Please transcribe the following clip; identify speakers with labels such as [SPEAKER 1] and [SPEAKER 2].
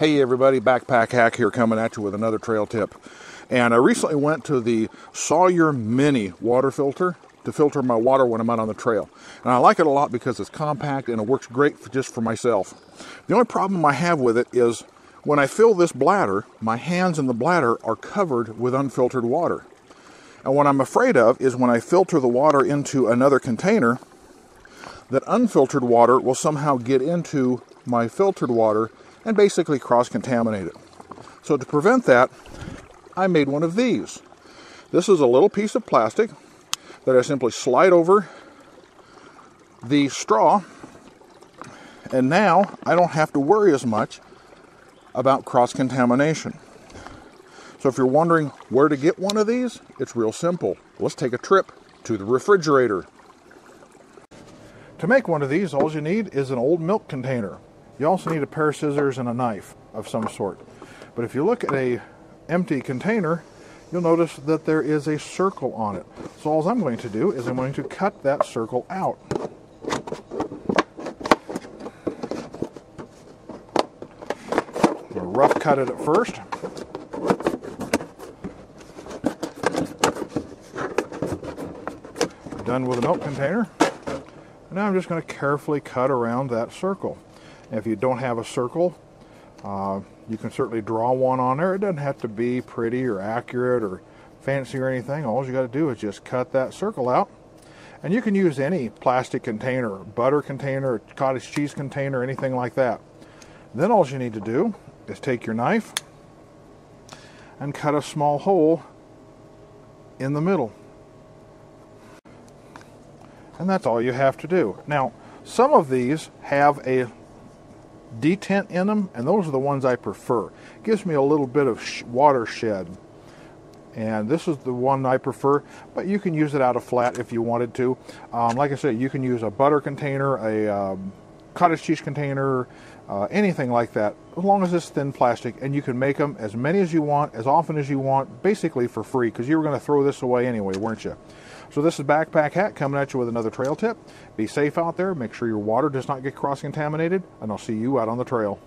[SPEAKER 1] Hey everybody, Backpack Hack here coming at you with another trail tip. And I recently went to the Sawyer Mini water filter to filter my water when I'm out on the trail. And I like it a lot because it's compact and it works great for just for myself. The only problem I have with it is when I fill this bladder, my hands in the bladder are covered with unfiltered water. And what I'm afraid of is when I filter the water into another container, that unfiltered water will somehow get into my filtered water and basically cross contaminate it. So, to prevent that, I made one of these. This is a little piece of plastic that I simply slide over the straw, and now I don't have to worry as much about cross contamination. So, if you're wondering where to get one of these, it's real simple. Let's take a trip to the refrigerator. To make one of these, all you need is an old milk container. You also need a pair of scissors and a knife of some sort. But if you look at a empty container, you'll notice that there is a circle on it. So all I'm going to do is I'm going to cut that circle out. rough cut it at first. Done with the milk container. And now I'm just going to carefully cut around that circle. If you don't have a circle, uh, you can certainly draw one on there. It doesn't have to be pretty or accurate or fancy or anything. All you got to do is just cut that circle out. And you can use any plastic container, butter container, cottage cheese container, anything like that. Then all you need to do is take your knife and cut a small hole in the middle. And that's all you have to do. Now, some of these have a detent in them, and those are the ones I prefer. It gives me a little bit of sh- watershed. And this is the one I prefer, but you can use it out of flat if you wanted to. Um, like I said, you can use a butter container, a um, cottage cheese container, uh, anything like that, as long as it's thin plastic, and you can make them as many as you want, as often as you want, basically for free, because you were going to throw this away anyway, weren't you? So this is Backpack Hack coming at you with another trail tip. Be safe out there. Make sure your water does not get cross-contaminated, and I'll see you out on the trail.